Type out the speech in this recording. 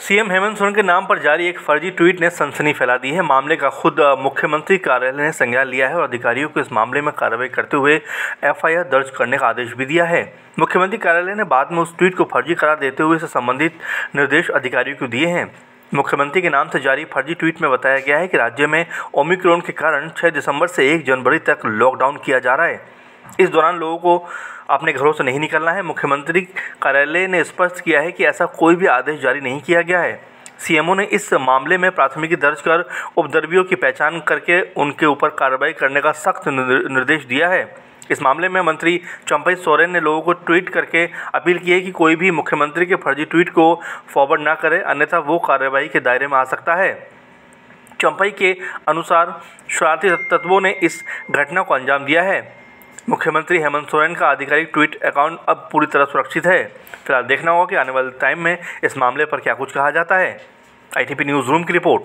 CM Hemant Soren के नाम पर जारी एक फर्जी ट्वीट ने सनसनी फैला दी है। मामले का खुद मुख्यमंत्री कार्यालय ने संज्ञान लिया है और अधिकारियों को इस मामले में कार्रवाई करते हुए एफआईआर दर्ज करने का आदेश भी दिया है। मुख्यमंत्री कार्यालय ने बाद में उस ट्वीट को फर्जी करार देते हुए इससे संबंधित निर्देश अधिकारियों को दिए हैं। मुख्यमंत्री के नाम से जारी फर्जी ट्वीट में बताया गया है कि राज्य में ओमिक्रॉन के कारण 6 दिसंबर से 1 जनवरी तक लॉकडाउन किया जा रहा है। इस दौरान लोगों को अपने घरों से नहीं निकलना है। मुख्यमंत्री कार्यालय ने स्पष्ट किया है कि ऐसा कोई भी आदेश जारी नहीं किया गया है। सीएमओ ने इस मामले में प्राथमिकी दर्ज कर उपद्रवियों की पहचान करके उनके ऊपर कार्रवाई करने का सख्त निर्देश दिया है। इस मामले में मंत्री चंपई सोरेन ने लोगों को ट्वीट करके अपील की है कि कोई भी मुख्यमंत्री के फर्जी ट्वीट को फॉरवर्ड ना करे, अन्यथा वो कार्रवाई के दायरे में आ सकता है। चंपई के अनुसार शरारती तत्वों ने इस घटना को अंजाम दिया है। मुख्यमंत्री हेमंत सोरेन का आधिकारिक ट्वीट अकाउंट अब पूरी तरह सुरक्षित है। फ़िलहाल देखना होगा कि आने वाले टाइम में इस मामले पर क्या कुछ कहा जाता है। आईटीपी न्यूज़ रूम की रिपोर्ट।